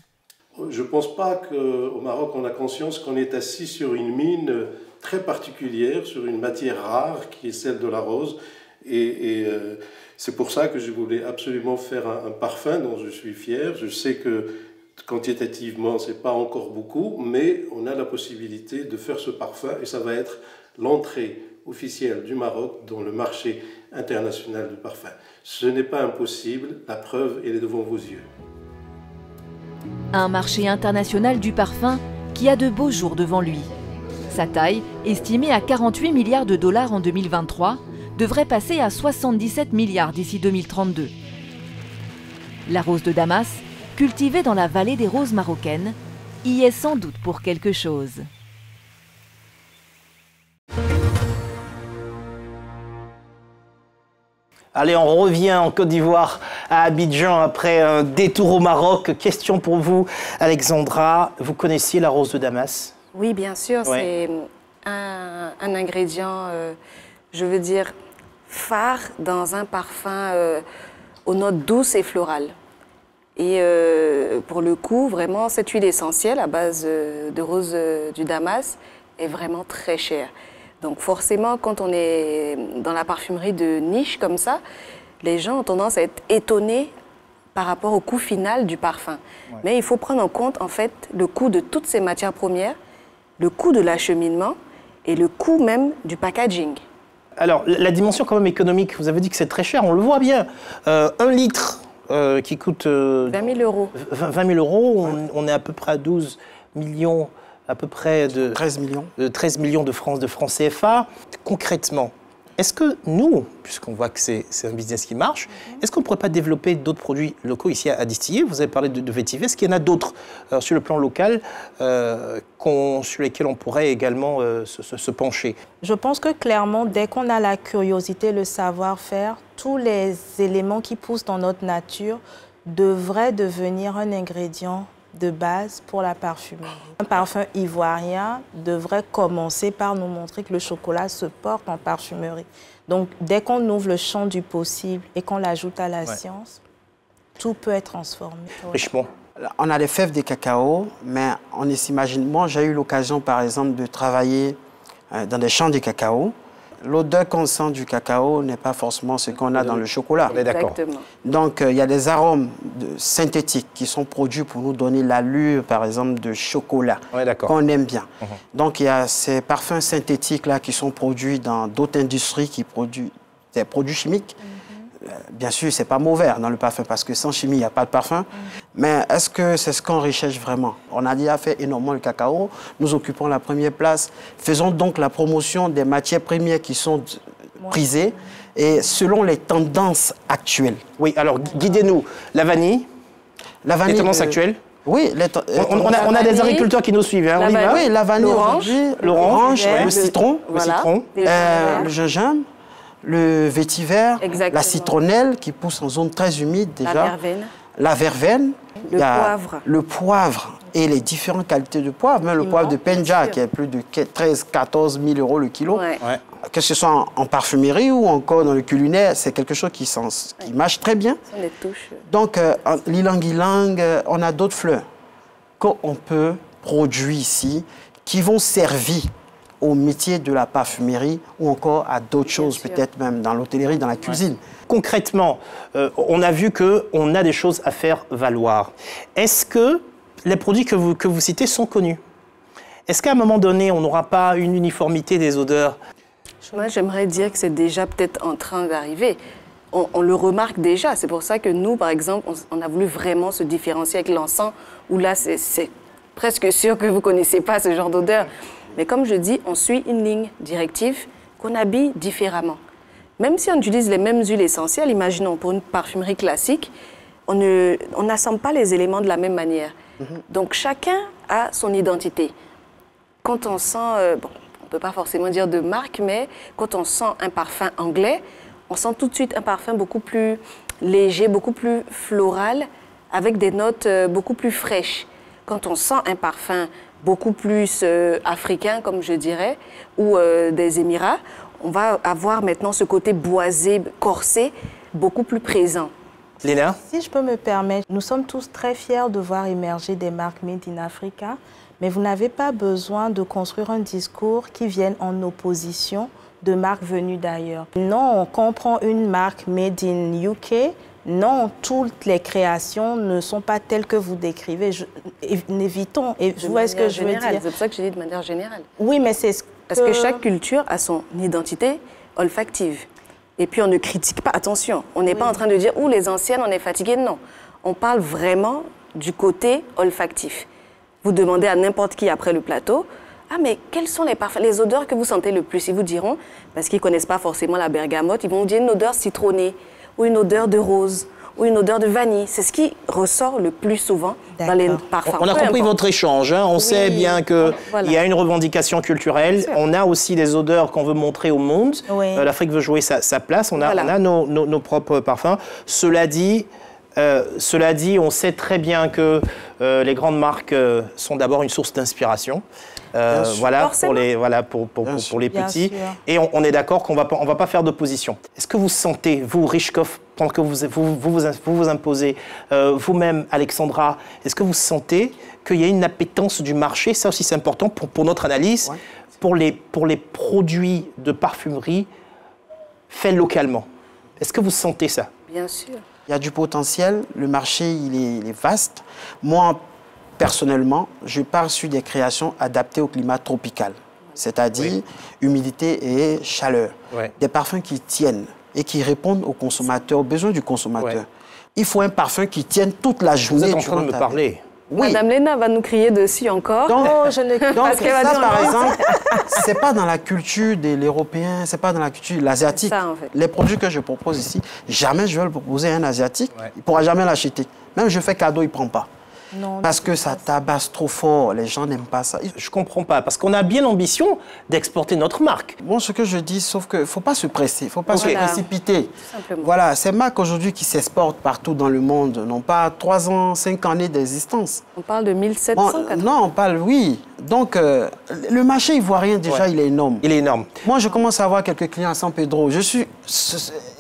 Je ne pense pas qu'au Maroc, on a conscience qu'on est assis sur une mine très particulière, sur une matière rare qui est celle de la rose. Et, euh, c'est pour ça que je voulais absolument faire un, parfum dont je suis fier. Je sais que quantitativement, ce n'est pas encore beaucoup, mais on a la possibilité de faire ce parfum et ça va être l'entrée officielle du Maroc dans le marché international du parfum. Ce n'est pas impossible, la preuve, elle est devant vos yeux. Un marché international du parfum qui a de beaux jours devant lui. Sa taille, estimée à 48 milliards de dollars en 2023, devrait passer à 77 milliards d'ici 2032. La rose de Damas, cultivée dans la vallée des roses marocaines, y est sans doute pour quelque chose. Allez, on revient en Côte d'Ivoire, à Abidjan, après un détour au Maroc. Question pour vous, Alexandra. Vous connaissiez la rose de Damas? Oui, bien sûr. C'est un, ingrédient, euh, je veux dire, phare dans un parfum euh, aux notes douces et florales. Et euh, pour le coup, vraiment, cette huile essentielle à base de rose du Damas est vraiment très chère. Donc forcément, quand on est dans la parfumerie de niche comme ça, les gens ont tendance à être étonnés par rapport au coût final du parfum. Mais il faut prendre en compte en fait le coût de toutes ces matières premières, le coût de l'acheminement et le coût même du packaging. Alors, la dimension quand même économique, vous avez dit que c'est très cher, on le voit bien. Euh, un litre euh, qui coûte... 20 euh, 000 euros. 20 000 euros, on, on, est à peu près à 12 millions à peu près de 13 millions, de 13 millions de francs de francs CFA. Concrètement, est-ce que nous, puisqu'on voit que c'est un business qui marche, est-ce qu'on ne pourrait pas développer d'autres produits locaux ici à, distiller? Vous avez parlé de, de vétiver. Est-ce qu'il y en a d'autres euh, sur le plan local euh, sur lesquels on pourrait également euh, se, pencher? Je pense que clairement, dès qu'on a la curiosité, le savoir-faire, tous les éléments qui poussent dans notre nature devraient devenir un ingrédient de base pour la parfumerie. Un parfum ivoirien devrait commencer par nous montrer que le chocolat se porte en parfumerie. Donc, dès qu'on ouvre le champ du possible et qu'on l'ajoute à la science, tout peut être transformé. Richement. On a les fèves de cacao, mais on s'imagine. Moi, j'ai eu l'occasion, par exemple, de travailler euh, dans des champs de cacao l'odeur qu'on sent du cacao n'est pas forcément ce qu'on a dans le chocolat. d'accord. Donc, euh, il y a des arômes synthétiques qui sont produits pour nous donner l'allure, par exemple, de chocolat, qu'on aime bien. Mhm. Donc, il y a ces parfums synthétiques-là qui sont produits dans d'autres industries qui produisent des produits chimiques. Mhm. Euh, bien sûr, c'est pas mauvais dans le parfum parce que sans chimie, il n'y a pas de parfum. Mm. Mais est-ce que c'est ce qu'on recherche vraiment? On a déjà fait énormément le cacao. Nous occupons la première place. Faisons donc la promotion des matières premières qui sont prisées et selon les tendances actuelles. Oui, alors guidez-nous. La vanille? La vanille. Les tendances euh, actuelles? Oui, les on, on a, on a des agriculteurs qui nous suivent. hein, on y va? Oui, la vanille L'orange, le citron, Le citron. euh, le gingembre, le vétiver, la citronnelle qui pousse en zone très humide déjà. La verveine. La verveine. Le poivre. Le poivre et les différentes qualités de poivre. Même le poivre de Penja qui est plus de 13-14 000 euros le kilo. Que ce soit en, en parfumerie ou encore dans le culinaire, c'est quelque chose qui, sens- qui marche très bien. On les touche. Donc, euh, l'ilang-ilang, euh, on a d'autres fleurs qu'on peut produire ici qui vont servir au métier de la parfumerie ou encore à d'autres choses, peut-être même dans l'hôtellerie, dans la cuisine. Concrètement, euh, on a vu qu'on a des choses à faire valoir. Est-ce que les produits que vous, que vous citez sont connus? Est-ce qu'à un moment donné, on n'aura pas une uniformité des odeurs? Moi, j'aimerais dire que c'est déjà peut-être en train d'arriver. On, on le remarque déjà. C'est pour ça que nous, par exemple, on, on a voulu vraiment se différencier avec l'encens, où là, c'est- c'est presque sûr que vous ne connaissez pas ce genre d'odeur. Mais comme je dis, on suit une ligne directive qu'on habille différemment. Même si on utilise les mêmes huiles essentielles, imaginons pour une parfumerie classique, on n'assemble pas les éléments de la même manière. Donc chacun a son identité. Quand on sent, euh, bon, on ne peut pas forcément dire de marque, mais quand on sent un parfum anglais, on sent tout de suite un parfum beaucoup plus léger, beaucoup plus floral, avec des notes euh, beaucoup plus fraîches. Quand on sent un parfum beaucoup plus euh, africain, comme je dirais, ou euh, des Émirats, on va avoir maintenant ce côté boisé, corsé, beaucoup plus présent. Léna Si je peux me permettre, nous sommes tous très fiers de voir émerger des marques Made in Africa, mais vous n'avez pas besoin de construire un discours qui vienne en opposition de marques venues d'ailleurs. Non, on comprend une marque Made in UK. Non, toutes les créations ne sont pas telles que vous décrivez. Je- év- évitons. Et vous voyez ce que je veux dire C'est pour ça que je dis de manière générale. Oui, mais c'est ce Parce que chaque culture a son identité olfactive. Et puis on ne critique pas, attention, on n'est pas en train de dire, ou les anciennes, on est fatigué, non. On parle vraiment du côté olfactif. Vous demandez à n'importe qui après le plateau, ah mais quelles sont les parfums, les odeurs que vous sentez le plus Ils vous diront, parce qu'ils ne connaissent pas forcément la bergamote, ils vont vous dire une odeur citronnée, ou une odeur de rose, ou une odeur de vanille. C'est ce qui ressort le plus souvent dans les parfums. On a Peu compris importe. votre échange. hein. On sait bien qu'il Voilà. y a une revendication culturelle. On a aussi des odeurs qu'on veut montrer au monde. Oui. Euh, L'Afrique veut jouer sa, sa place. On a, Voilà. on a nos, nos- nos propres parfums. Cela dit, euh, cela dit, on sait très bien que euh, les grandes marques sont d'abord une source d'inspiration. Euh, voilà pour les voilà pour, pour, pour- pour les petits. et on, on est d'accord qu'on va pas on va pas faire d'opposition. Est-ce que vous sentez vous Richkoff pendant que vous vous vous, vous, vous, vous imposez euh, vous-même Alexandra est-ce que vous sentez qu'il y a une appétence du marché? Ça aussi c'est important pour, pour notre analyse. Pour les pour les produits de parfumerie faits localement. Est-ce que vous sentez ça? Bien sûr. Il y a du potentiel, le marché il est, il est vaste. Moi, personnellement, je pars sur des créations adaptées au climat tropical, c'est-à-dire humidité et chaleur. Ouais. Des parfums qui tiennent et qui répondent aux consommateurs, aux besoins du consommateur. Il faut un parfum qui tienne toute la journée. êtes en train de me parler. Oui. Madame Léna va nous crier dessus encore. Donc, Oh, je ne- donc Parce ça, dire par exemple, c'est pas dans la culture de l'européen, c'est pas dans la culture de l'asiatique. En fait. Les produits que je propose ici, jamais je vais le proposer à un asiatique. Il pourra jamais l'acheter. Même je fais cadeau, il prend pas. Non, Parce que ça tabasse trop fort. Les gens n'aiment pas ça. Je comprends pas parce qu'on a bien l'ambition d'exporter notre marque. Bon, ce que je dis, sauf qu'il ne faut pas se presser, il ne faut pas se précipiter. simplement. Voilà, ces marques aujourd'hui qui s'exportent partout dans le monde n'ont pas 3 ans, 5 années d'existence. On parle de Bon, 1780. non, on parle, oui. Donc, euh, le marché ivoirien, déjà, Ouais. il est énorme. Il est énorme. Moi, je commence à avoir quelques clients à San Pedro. Je suis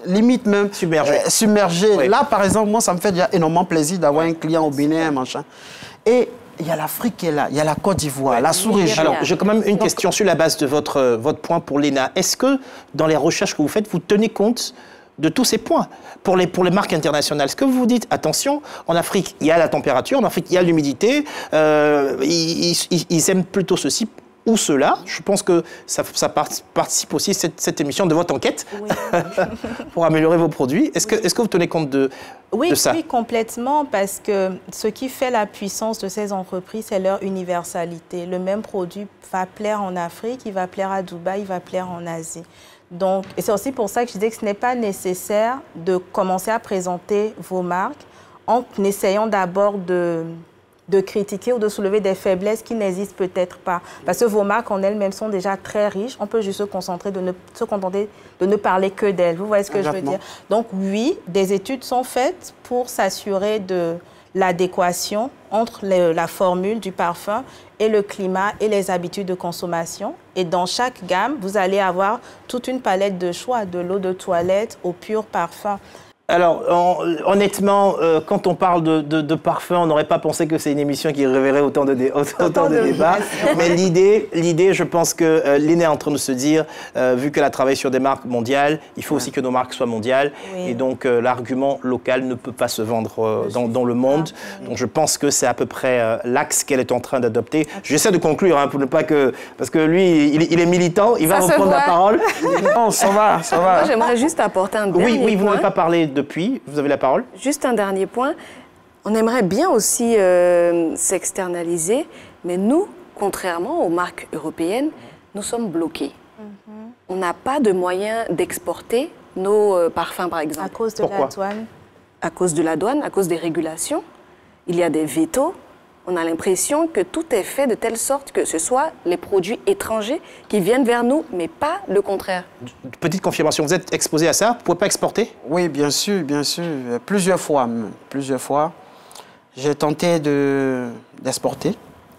limite même Submergé. euh, submergé. Oui. Là, par exemple, moi, ça me fait déjà énormément plaisir d'avoir un client au Bénin, machin. Et il y a l'Afrique qui est là, il y a la Côte d'Ivoire, la sous-région. Alors, j'ai quand même une question sur la base de votre, euh, votre point pour l'ENA. Est-ce que dans les recherches que vous faites, vous tenez compte de tous ces points pour les, pour les marques internationales? Est-ce que vous vous dites, attention, en Afrique, il y a la température, en Afrique, il y a l'humidité, euh, ils, ils- ils aiment plutôt ceci ou cela Je pense que ça, ça part- participe aussi, cette, cette émission, de votre enquête pour améliorer vos produits. Est-ce que, est que vous tenez compte de, Oui, de ça oui, complètement, parce que ce qui fait la puissance de ces entreprises, c'est leur universalité. Le même produit va plaire en Afrique, il va plaire à Dubaï, il va plaire en Asie. Donc, et c'est aussi pour ça que je disais que ce n'est pas nécessaire de commencer à présenter vos marques en essayant d'abord de, de critiquer ou de soulever des faiblesses qui n'existent peut-être pas. Parce que vos marques en elles-mêmes sont déjà très riches. On peut juste se concentrer, de ne, se contenter de ne parler que d'elles. Vous voyez ce que je veux dire? Donc oui, des études sont faites pour s'assurer de l'adéquation entre la formule du parfum et le climat et les habitudes de consommation. Et dans chaque gamme, vous allez avoir toute une palette de choix, de l'eau de toilette au pur parfum. Alors, honnêtement, euh, quand on parle de, parfum, on n'aurait pas pensé que c'est une émission qui révélerait autant de, débats. Mais l'idée, l'idée, je pense que euh, est en train de se dire, euh, vu qu'elle a travaillé sur des marques mondiales, il faut aussi que nos marques soient mondiales. Et donc, euh, l'argument local ne peut pas se vendre dans, le monde. Donc, je pense que c'est à peu près l'axe qu'elle est en train d'adopter. J'essaie de conclure, hein, pour ne pas que... Parce que lui, il, est militant, il va reprendre la parole. non, ça va, ça va. Moi, j'aimerais juste apporter un dernier Oui, oui, vous n'avez pas parlé depuis. Vous avez la parole. Juste un dernier point. On aimerait bien aussi euh, s'externaliser, mais nous, contrairement aux marques européennes, nous sommes bloqués. Mhm. On n'a pas de moyens d'exporter nos euh, parfums, par exemple. À cause de la douane? À cause de la douane, à cause des régulations. Il y a des vétos on a l'impression que tout est fait de telle sorte que ce soit les produits étrangers qui viennent vers nous, mais pas le contraire. Petite confirmation, vous êtes exposé à ça Vous ne pouvez pas exporter? Oui, bien sûr, bien sûr. Plusieurs fois, plusieurs fois. J'ai tenté d'exporter.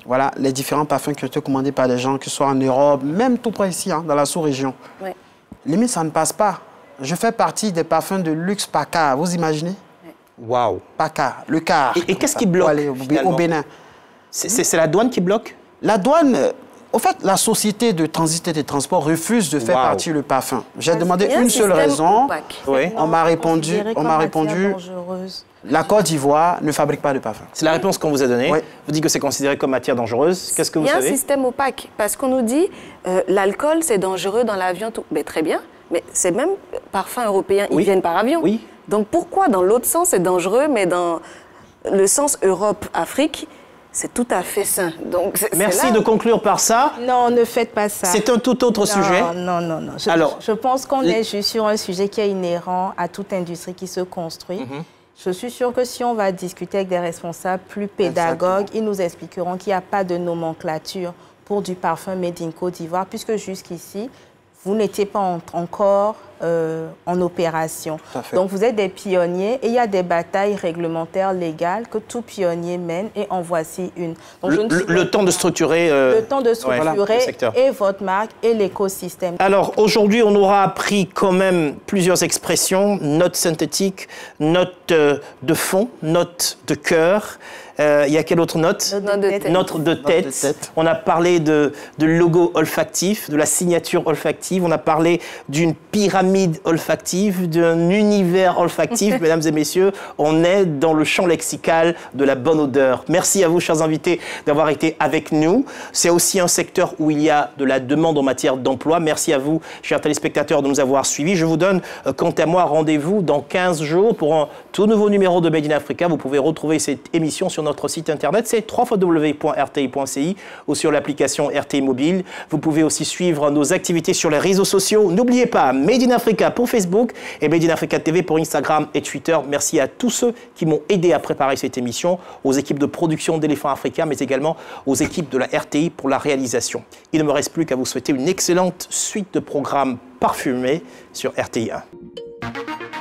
voilà, les différents parfums qui ont été commandés par des gens, que ce soit en Europe, même tout près ici, hein, dans la sous-région. Oui. Limite, ça ne passe pas. Je fais partie des parfums de luxe PACA, vous imaginez? Waouh. PACA, le car. Et, qu'est-ce qui bloque au Bénin C'est la douane qui bloque La douane, euh, au fait, la société de transit et de transport refuse de faire partie le parfum. J'ai demandé une seule raison. Oui. On m'a répondu, on m'a répondu. La Côte d'Ivoire ne fabrique pas de parfum. C'est la réponse qu'on vous a donnée. Vous dites que c'est considéré comme matière dangereuse. Qu'est-ce que vous savez Il y a un système opaque parce qu'on nous dit euh, l'alcool c'est dangereux dans l'avion. Tout. Mais très bien. Mais c'est même parfums européens, ils viennent par avion. Oui. Donc pourquoi dans l'autre sens c'est dangereux, mais dans le sens Europe-Afrique, c'est tout à fait sain. Donc, Merci de conclure par ça. Non, ne faites pas ça. C'est un tout autre sujet. Non, non, non. Je, Alors, je pense qu'on est juste sur un sujet qui est inhérent à toute industrie qui se construit. Mhm. Je suis sûre que si on va discuter avec des responsables plus pédagogues, ils nous expliqueront qu'il n'y a pas de nomenclature pour du parfum made in Côte d'Ivoire, puisque jusqu'ici, vous n'étiez pas encore euh, en opération. Donc vous êtes des pionniers et il y a des batailles réglementaires légales que tout pionnier mène et en voici une. le, temps de structurer... Euh, le temps de structurer et votre marque et l'écosystème. Alors aujourd'hui on aura appris quand même plusieurs expressions, notes synthétiques, notes euh, de fond, notes de cœur. Il y a quelle autre note Note de tête. On a parlé de, de logo olfactif, de la signature olfactive. On a parlé d'une pyramide olfactive, d'un univers olfactif. Mesdames et messieurs, on est dans le champ lexical de la bonne odeur. Merci à vous, chers invités, d'avoir été avec nous. C'est aussi un secteur où il y a de la demande en matière d'emploi. Merci à vous, chers téléspectateurs, de nous avoir suivis. Je vous donne, euh, quant à moi, rendez-vous dans 15 jours pour un tout nouveau numéro de Made in Africa. Vous pouvez retrouver cette émission sur notre site internet. C'est www.rti.ci ou sur l'application RTI Mobile. Vous pouvez aussi suivre nos activités sur les réseaux sociaux. N'oubliez pas, Made in Africa pour Facebook et Made in Africa TV pour Instagram et Twitter. Merci à tous ceux qui m'ont aidé à préparer cette émission, aux équipes de production d'éléphants africains, mais également aux équipes de la RTI pour la réalisation. Il ne me reste plus qu'à vous souhaiter une excellente suite de programmes parfumés sur RTI 1.